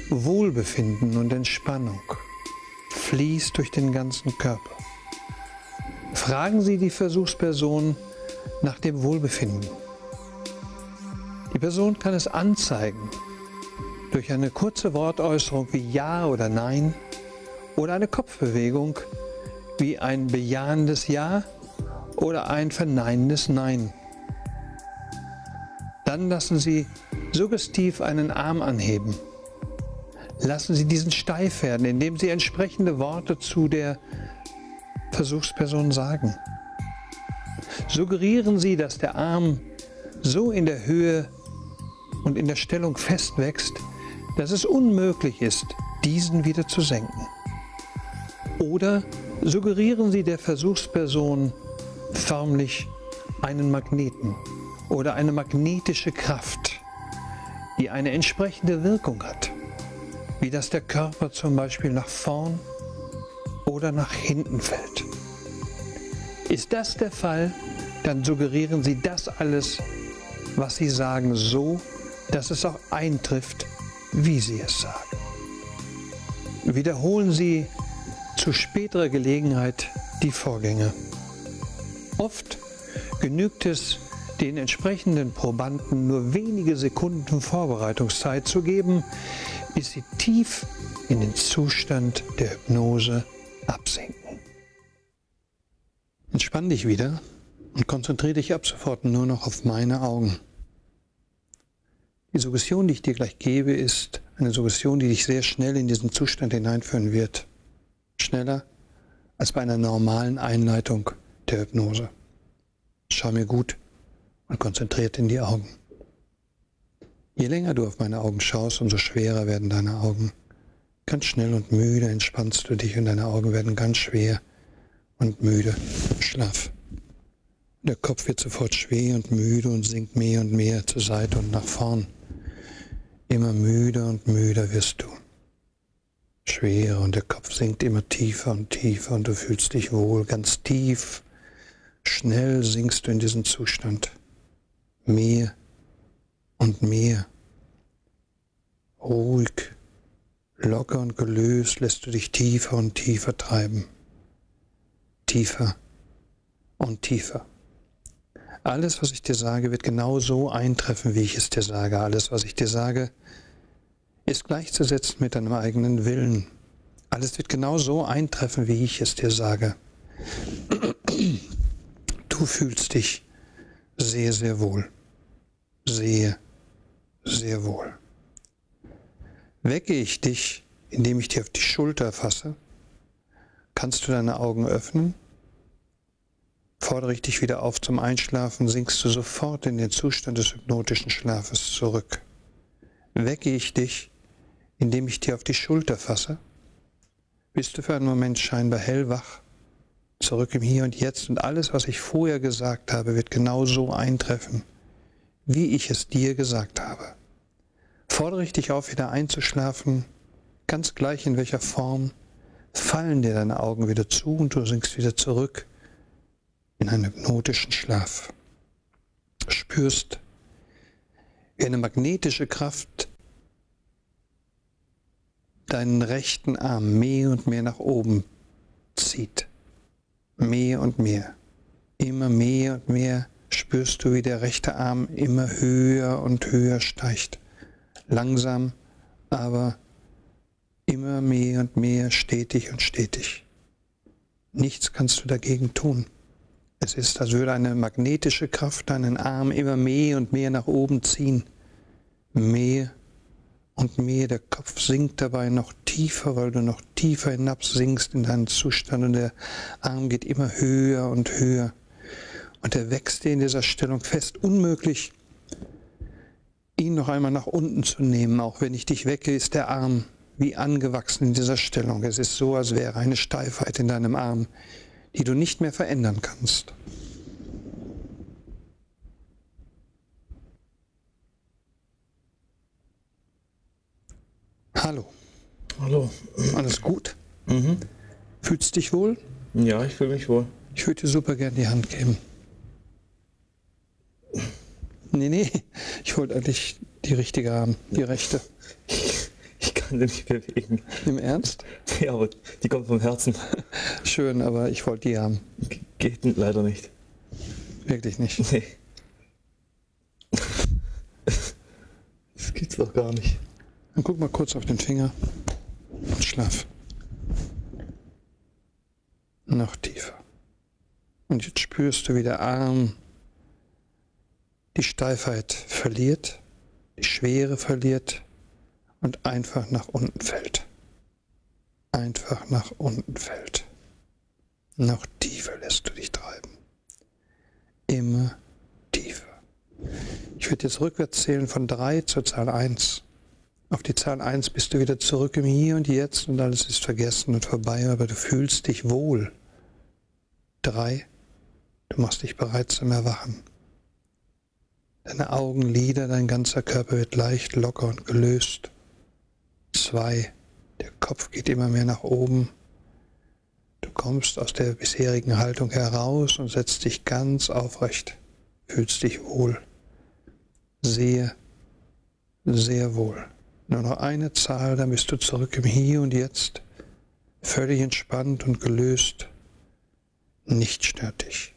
Wohlbefinden und Entspannung fließt durch den ganzen Körper. Fragen Sie die Versuchsperson nach dem Wohlbefinden. Die Person kann es anzeigen durch eine kurze Wortäußerung wie Ja oder Nein oder eine Kopfbewegung wie ein bejahendes Ja oder ein verneinendes Nein. Dann lassen Sie suggestiv einen Arm anheben. Lassen Sie diesen steif werden, indem Sie entsprechende Worte zu der Versuchsperson sagen. Suggerieren Sie, dass der Arm so in der Höhe und in der Stellung festwächst, dass es unmöglich ist, diesen wieder zu senken. Oder suggerieren Sie der Versuchsperson förmlich einen Magneten oder eine magnetische Kraft, die eine entsprechende Wirkung hat, wie dass der Körper zum Beispiel nach vorn oder nach hinten fällt. Ist das der Fall, dann suggerieren Sie das alles, was Sie sagen, so, dass es auch eintrifft, wie Sie es sagen. Wiederholen Sie zu späterer Gelegenheit die Vorgänge. Oft genügt es, den entsprechenden Probanden nur wenige Sekunden Vorbereitungszeit zu geben, bis sie tief in den Zustand der Hypnose absinken. Entspann dich wieder und konzentriere dich ab sofort nur noch auf meine Augen. Die Suggestion, die ich dir gleich gebe, ist eine Suggestion, die dich sehr schnell in diesen Zustand hineinführen wird. Schneller als bei einer normalen Einleitung der Hypnose. Schau mir gut und konzentriert in die Augen. Je länger du auf meine Augen schaust, umso schwerer werden deine Augen. Ganz schnell und müde entspannst du dich und deine Augen werden ganz schwer und müde. Schlaf. Der Kopf wird sofort schwer und müde und sinkt mehr und mehr zur Seite und nach vorn. Immer müder und müder wirst du. Schwerer und der Kopf sinkt immer tiefer und tiefer und du fühlst dich wohl, ganz tief. Schnell sinkst du in diesen Zustand. Mehr und mehr. Ruhig, locker und gelöst lässt du dich tiefer und tiefer treiben. Tiefer und tiefer. Alles, was ich dir sage, wird genau so eintreffen, wie ich es dir sage. Alles, was ich dir sage, ist gleichzusetzen mit deinem eigenen Willen. Alles wird genau so eintreffen, wie ich es dir sage. Du fühlst dich sehr, sehr wohl. Sehr, sehr wohl. Wecke ich dich, indem ich dir auf die Schulter fasse, kannst du deine Augen öffnen Fordere ich dich wieder auf zum Einschlafen, sinkst du sofort in den Zustand des hypnotischen Schlafes zurück. wecke ich dich, indem ich dir auf die Schulter fasse? Bist du für einen Moment scheinbar hellwach, zurück im Hier und Jetzt und alles, was ich vorher gesagt habe, wird genau so eintreffen, wie ich es dir gesagt habe. Fordere ich dich auf, wieder einzuschlafen, ganz gleich in welcher Form, fallen dir deine Augen wieder zu und du sinkst wieder zurück in einen hypnotischen Schlaf. Spürst, wie eine magnetische Kraft deinen rechten Arm mehr und mehr nach oben zieht. Mehr und mehr. Immer mehr und mehr spürst du, wie der rechte Arm immer höher und höher steigt. Langsam, aber immer mehr und mehr, stetig und stetig. Nichts kannst du dagegen tun. Es ist, als würde eine magnetische Kraft deinen Arm immer mehr und mehr nach oben ziehen. Mehr und mehr. Der Kopf sinkt dabei noch tiefer, weil du noch tiefer hinabsinkst in deinen Zustand und der Arm geht immer höher und höher. Und er wächst dir in dieser Stellung fest. Unmöglich, ihn noch einmal nach unten zu nehmen. Auch wenn ich dich wecke, ist der Arm wie angewachsen in dieser Stellung. Es ist so, als wäre eine Steifheit in deinem Arm, die du nicht mehr verändern kannst. Hallo. Hallo. Alles gut? Mhm. Fühlst du dich wohl? Ja, ich fühle mich wohl. Ich würde dir super gern die Hand geben. Nee, nee, ich wollte eigentlich die richtige haben, die rechte. Ich kann sie nicht bewegen. Im Ernst? Ja, aber die kommt vom Herzen. Schön, aber ich wollte die haben. Geht leider nicht. Wirklich nicht. Nee. Das gibt's doch gar nicht. Dann guck mal kurz auf den Finger und schlaf. Noch tiefer. Und jetzt spürst du, wie der Arm die Steifheit verliert, die Schwere verliert und einfach nach unten fällt. Einfach nach unten fällt. Noch tiefer lässt du dich treiben. Immer tiefer. Ich würde jetzt rückwärts zählen von 3 zur Zahl 1. Auf die Zahl 1 bist du wieder zurück im Hier und Jetzt und alles ist vergessen und vorbei, aber du fühlst dich wohl. 3. Du machst dich bereit zum Erwachen. Deine Augenlider, dein ganzer Körper wird leicht, locker und gelöst. Zwei, der Kopf geht immer mehr nach oben. Du kommst aus der bisherigen Haltung heraus und setzt dich ganz aufrecht, fühlst dich wohl. Sehr, sehr wohl. Nur noch eine Zahl, dann bist du zurück im Hier und Jetzt, völlig entspannt und gelöst. Nicht stört dich.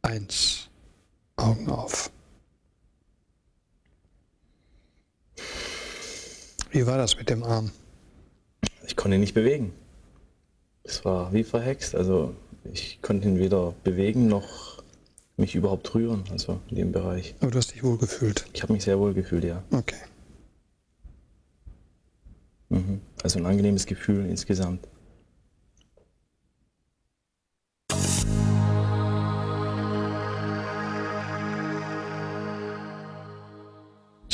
Eins. Augen auf. Wie war das mit dem Arm? Ich konnte ihn nicht bewegen. Es war wie verhext. Also ich konnte ihn weder bewegen noch mich überhaupt rühren, also in dem Bereich. Aber du hast dich wohl gefühlt. Ich habe mich sehr wohl gefühlt, ja. Okay. Mhm. Also ein angenehmes Gefühl insgesamt.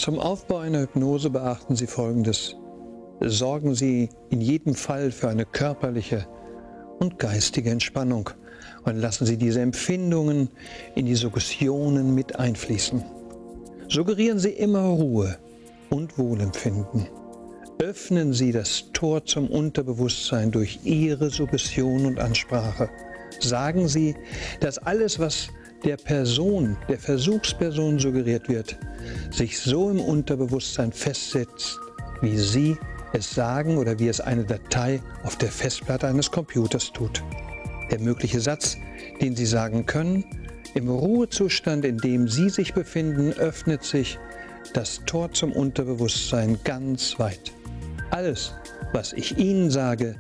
Zum Aufbau einer Hypnose beachten Sie Folgendes. Sorgen Sie in jedem Fall für eine körperliche und geistige Entspannung und lassen Sie diese Empfindungen in die Suggestionen mit einfließen. Suggerieren Sie immer Ruhe und Wohlempfinden. Öffnen Sie das Tor zum Unterbewusstsein durch Ihre Suggestion und Ansprache. Sagen Sie, dass alles, was der Person, der Versuchsperson suggeriert wird, sich so im Unterbewusstsein festsetzt, wie Sie es sagen oder wie es eine Datei auf der Festplatte eines Computers tut. Der mögliche Satz, den Sie sagen können, im Ruhezustand, in dem Sie sich befinden, öffnet sich das Tor zum Unterbewusstsein ganz weit. Alles, was ich Ihnen sage,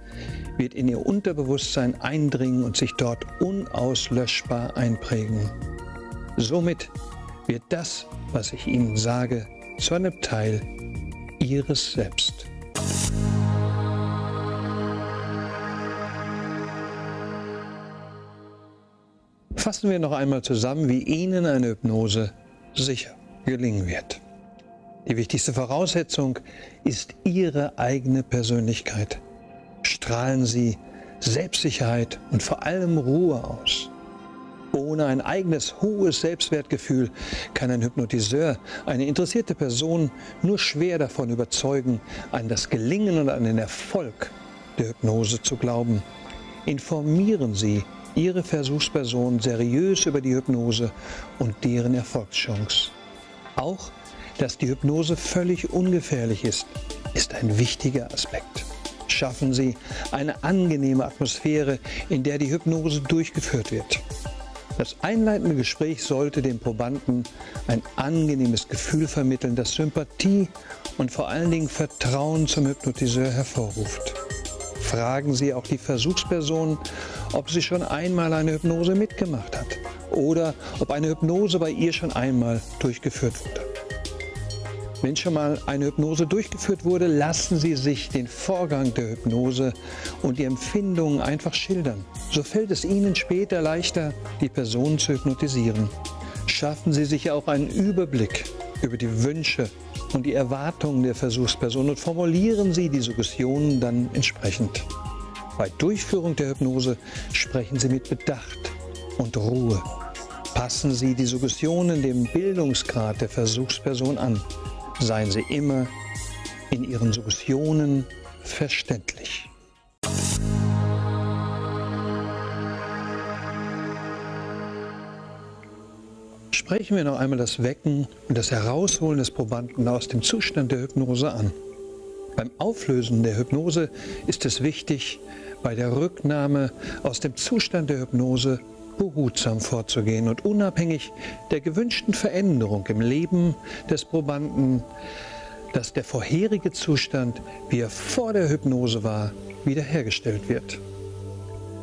wird in Ihr Unterbewusstsein eindringen und sich dort unauslöschbar einprägen. Somit wird das, was ich Ihnen sage, zu einem Teil Ihres Selbst. Fassen wir noch einmal zusammen, wie Ihnen eine Hypnose sicher gelingen wird. Die wichtigste Voraussetzung ist Ihre eigene Persönlichkeit. Strahlen Sie Selbstsicherheit und vor allem Ruhe aus. Ohne ein eigenes hohes Selbstwertgefühl kann ein Hypnotiseur eine interessierte Person nur schwer davon überzeugen, an das Gelingen und an den Erfolg der Hypnose zu glauben. Informieren Sie Ihre Versuchsperson seriös über die Hypnose und deren Erfolgschance. Auch, dass die Hypnose völlig ungefährlich ist, ist ein wichtiger Aspekt. Schaffen Sie eine angenehme Atmosphäre, in der die Hypnose durchgeführt wird. Das einleitende Gespräch sollte dem Probanden ein angenehmes Gefühl vermitteln, das Sympathie und vor allen Dingen Vertrauen zum Hypnotiseur hervorruft. Fragen Sie auch die Versuchsperson, ob sie schon einmal eine Hypnose mitgemacht hat oder ob eine Hypnose bei ihr schon einmal durchgeführt wurde. Wenn schon mal eine Hypnose durchgeführt wurde, lassen Sie sich den Vorgang der Hypnose und die Empfindungen einfach schildern. So fällt es Ihnen später leichter, die Person zu hypnotisieren. Schaffen Sie sich auch einen Überblick über die Wünsche und die Erwartungen der Versuchsperson und formulieren Sie die Suggestionen dann entsprechend. Bei Durchführung der Hypnose sprechen Sie mit Bedacht und Ruhe. Passen Sie die Suggestionen dem Bildungsgrad der Versuchsperson an seien sie immer in ihren Suggestionen verständlich. Sprechen wir noch einmal das Wecken und das Herausholen des Probanden aus dem Zustand der Hypnose an. Beim Auflösen der Hypnose ist es wichtig, bei der Rücknahme aus dem Zustand der Hypnose behutsam vorzugehen und unabhängig der gewünschten Veränderung im Leben des Probanden, dass der vorherige Zustand, wie er vor der Hypnose war, wiederhergestellt wird.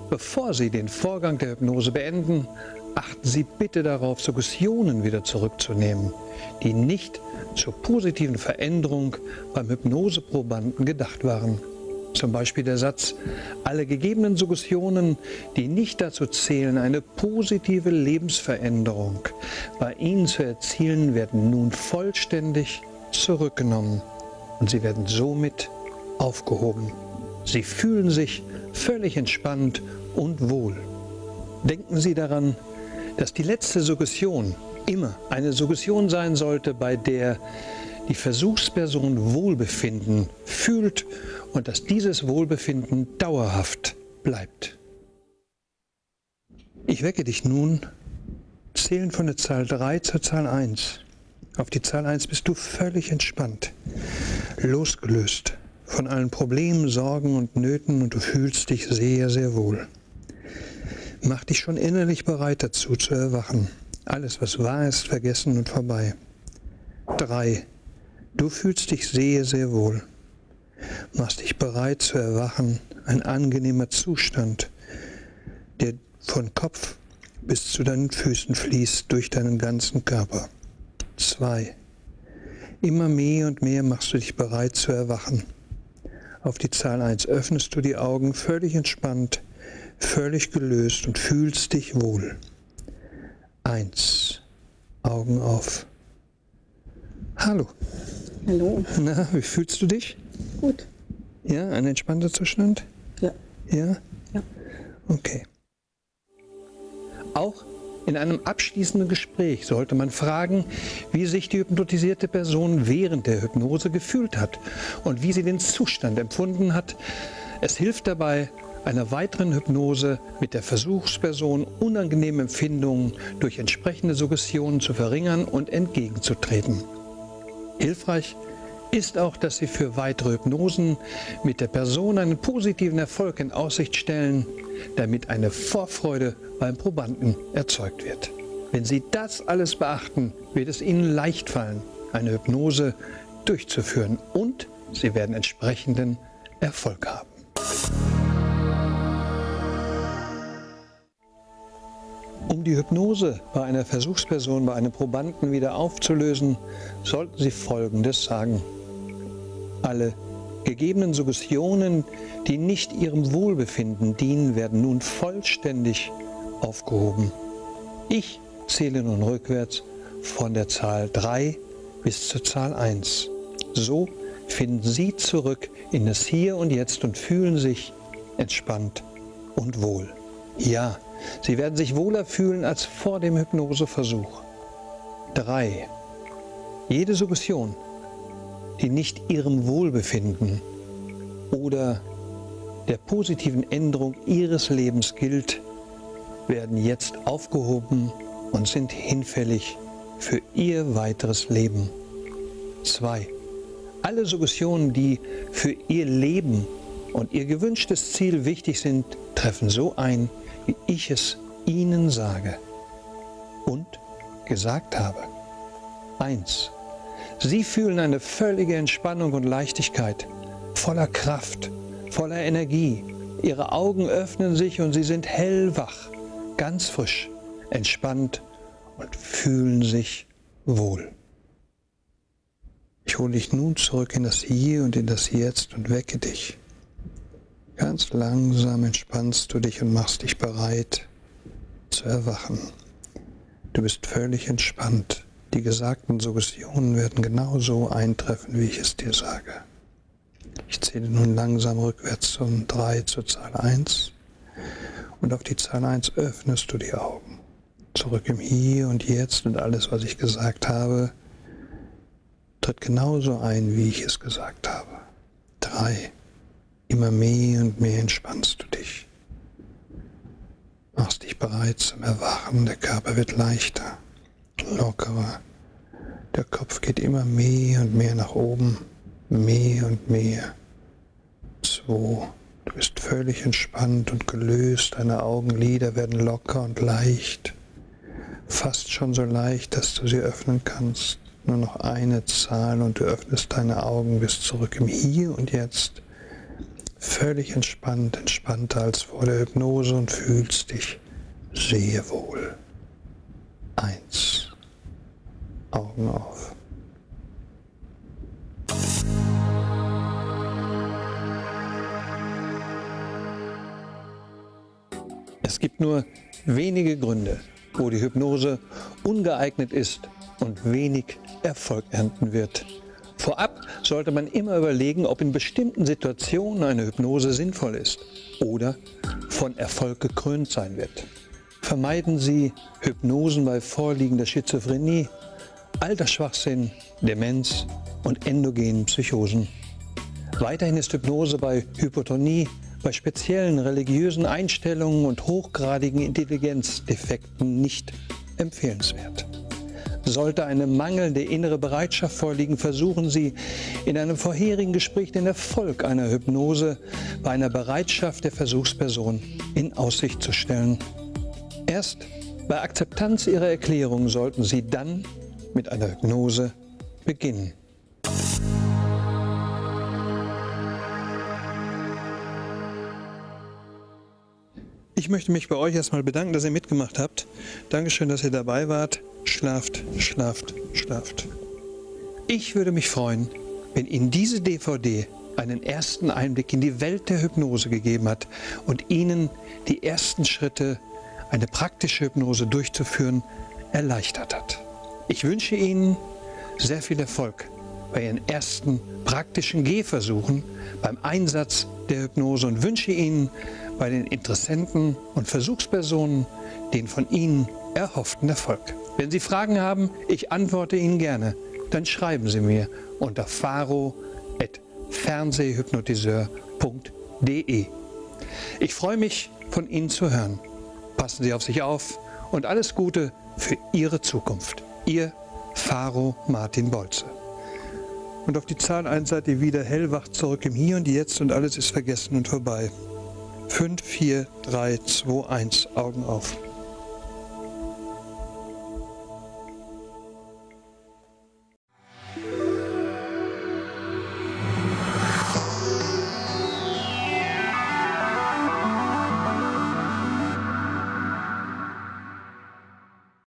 Bevor Sie den Vorgang der Hypnose beenden, achten Sie bitte darauf, Suggestionen wieder zurückzunehmen, die nicht zur positiven Veränderung beim Hypnoseprobanden gedacht waren. Zum Beispiel der Satz, alle gegebenen Suggestionen, die nicht dazu zählen, eine positive Lebensveränderung bei Ihnen zu erzielen, werden nun vollständig zurückgenommen und Sie werden somit aufgehoben. Sie fühlen sich völlig entspannt und wohl. Denken Sie daran, dass die letzte Suggestion immer eine Suggestion sein sollte, bei der die Versuchsperson Wohlbefinden fühlt und dass dieses Wohlbefinden dauerhaft bleibt. Ich wecke dich nun, zählen von der Zahl 3 zur Zahl 1. Auf die Zahl 1 bist du völlig entspannt, losgelöst von allen Problemen, Sorgen und Nöten und du fühlst dich sehr, sehr wohl. Mach dich schon innerlich bereit dazu zu erwachen. Alles, was wahr ist, vergessen und vorbei. 3. Du fühlst dich sehr, sehr wohl machst dich bereit zu erwachen, ein angenehmer Zustand, der von Kopf bis zu deinen Füßen fließt durch deinen ganzen Körper. 2. Immer mehr und mehr machst du dich bereit zu erwachen. Auf die Zahl 1 öffnest du die Augen völlig entspannt, völlig gelöst und fühlst dich wohl. 1. Augen auf. Hallo. Hallo. Na, wie fühlst du dich? Gut. Ja, ein entspannter Zustand? Ja. Ja? Ja. Okay. Auch in einem abschließenden Gespräch sollte man fragen, wie sich die hypnotisierte Person während der Hypnose gefühlt hat und wie sie den Zustand empfunden hat. Es hilft dabei, einer weiteren Hypnose mit der Versuchsperson unangenehme Empfindungen durch entsprechende Suggestionen zu verringern und entgegenzutreten. Hilfreich ist auch, dass Sie für weitere Hypnosen mit der Person einen positiven Erfolg in Aussicht stellen, damit eine Vorfreude beim Probanden erzeugt wird. Wenn Sie das alles beachten, wird es Ihnen leicht fallen, eine Hypnose durchzuführen und Sie werden entsprechenden Erfolg haben. Um die Hypnose bei einer Versuchsperson, bei einem Probanden wieder aufzulösen, sollten Sie Folgendes sagen. Alle gegebenen Suggestionen, die nicht Ihrem Wohlbefinden dienen, werden nun vollständig aufgehoben. Ich zähle nun rückwärts von der Zahl 3 bis zur Zahl 1. So finden Sie zurück in das Hier und Jetzt und fühlen sich entspannt und wohl. Ja, Sie werden sich wohler fühlen als vor dem Hypnoseversuch. 3. Jede Suggestion, die nicht Ihrem Wohlbefinden oder der positiven Änderung Ihres Lebens gilt, werden jetzt aufgehoben und sind hinfällig für Ihr weiteres Leben. 2. Alle Suggestionen, die für Ihr Leben und Ihr gewünschtes Ziel wichtig sind, treffen so ein, wie ich es Ihnen sage und gesagt habe. 1. Sie fühlen eine völlige Entspannung und Leichtigkeit, voller Kraft, voller Energie. Ihre Augen öffnen sich und Sie sind hellwach, ganz frisch, entspannt und fühlen sich wohl. Ich hole dich nun zurück in das Hier und in das Jetzt und wecke dich. Ganz langsam entspannst du dich und machst dich bereit zu erwachen. Du bist völlig entspannt. Die gesagten Suggestionen werden genauso eintreffen, wie ich es dir sage. Ich zähle nun langsam rückwärts von 3 zur Zahl 1 und auf die Zahl 1 öffnest du die Augen. Zurück im Hier und Jetzt und alles, was ich gesagt habe, tritt genauso ein, wie ich es gesagt habe. 3. Immer mehr und mehr entspannst du dich. Machst dich bereit zum Erwachen, der Körper wird leichter, lockerer. Der Kopf geht immer mehr und mehr nach oben, mehr und mehr. Zwei. Du bist völlig entspannt und gelöst, deine Augenlider werden locker und leicht, fast schon so leicht, dass du sie öffnen kannst. Nur noch eine Zahl und du öffnest deine Augen bis zurück im Hier und Jetzt völlig entspannt, entspannter als vor der Hypnose und fühlst dich sehr wohl. Eins. Augen auf. Es gibt nur wenige Gründe, wo die Hypnose ungeeignet ist und wenig Erfolg ernten wird. Vorab sollte man immer überlegen, ob in bestimmten Situationen eine Hypnose sinnvoll ist oder von Erfolg gekrönt sein wird. Vermeiden Sie Hypnosen bei vorliegender Schizophrenie, Altersschwachsinn, Demenz und endogenen Psychosen. Weiterhin ist Hypnose bei Hypotonie, bei speziellen religiösen Einstellungen und hochgradigen Intelligenzdefekten nicht empfehlenswert. Sollte eine mangelnde innere Bereitschaft vorliegen, versuchen Sie in einem vorherigen Gespräch den Erfolg einer Hypnose bei einer Bereitschaft der Versuchsperson in Aussicht zu stellen. Erst bei Akzeptanz Ihrer Erklärung sollten Sie dann mit einer Hypnose beginnen. Ich möchte mich bei euch erstmal bedanken, dass ihr mitgemacht habt. Dankeschön, dass ihr dabei wart. Schlaft, schlaft, schlaft. Ich würde mich freuen, wenn Ihnen diese DVD einen ersten Einblick in die Welt der Hypnose gegeben hat und Ihnen die ersten Schritte, eine praktische Hypnose durchzuführen, erleichtert hat. Ich wünsche Ihnen sehr viel Erfolg bei Ihren ersten praktischen Gehversuchen beim Einsatz der Hypnose und wünsche Ihnen bei den Interessenten und Versuchspersonen den von Ihnen erhofften Erfolg. Wenn Sie Fragen haben, ich antworte Ihnen gerne. Dann schreiben Sie mir unter faro.fernsehhypnotiseur.de. Ich freue mich, von Ihnen zu hören. Passen Sie auf sich auf und alles Gute für Ihre Zukunft. Ihr Faro Martin Bolze. Und auf die Zahl 1 seid ihr wieder hellwach zurück im Hier und Jetzt und alles ist vergessen und vorbei. 5, 4, 3, 2, 1, Augen auf.